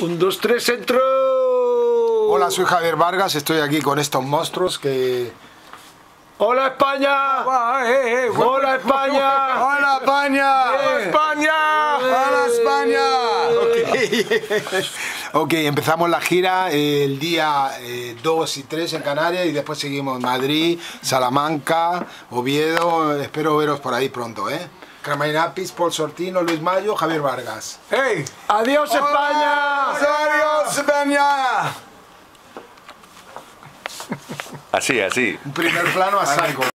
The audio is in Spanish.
Un, dos, tres, centro. Hola, soy Javier Vargas, estoy aquí con estos monstruos que... ¡Hola España! eh, ¡Hola España! ¡Hola España! ¡Hola España! ¡Hola España! ok, empezamos la gira el día 2 y 3 en Canarias y después seguimos Madrid, Salamanca, Oviedo. Espero veros por ahí pronto, ¿eh? Carmenapis, Paul Sortino, Luis Mayo, Javier Vargas. ¡Hey! ¡Adiós España! ¡Adiós España! Así, así. Un primer plano a Saigon.